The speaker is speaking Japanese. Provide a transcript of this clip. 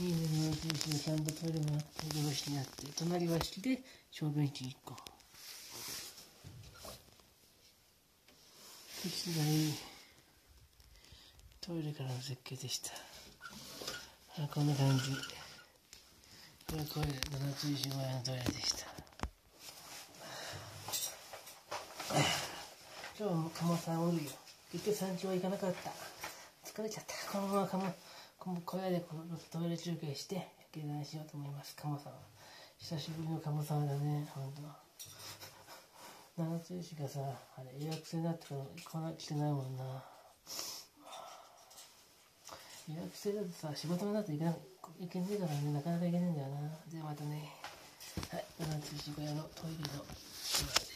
いいね、七つ石がちゃんとトイレもあって、風呂敷にあって、隣和式で小便器1個。室内、トイレからの絶景でした。あこんな感じ。これはこれ、七つ石小屋のトイレでした。今日も鴨さんおるよ。結局山頂は行かなかった。疲れちゃった。このまま鴨、この小屋でこのトイレ中継して、下山しようと思います。鴨さん。久しぶりの鴨さんだね、ほんと。七つ石がさ、あれ予約制だってから来な来てないもんな。予約制だとさ、仕事になって行けな行けねえからね、なかなか行けねえんだよな。ではまたね。はい、七つ石小屋のトイレの。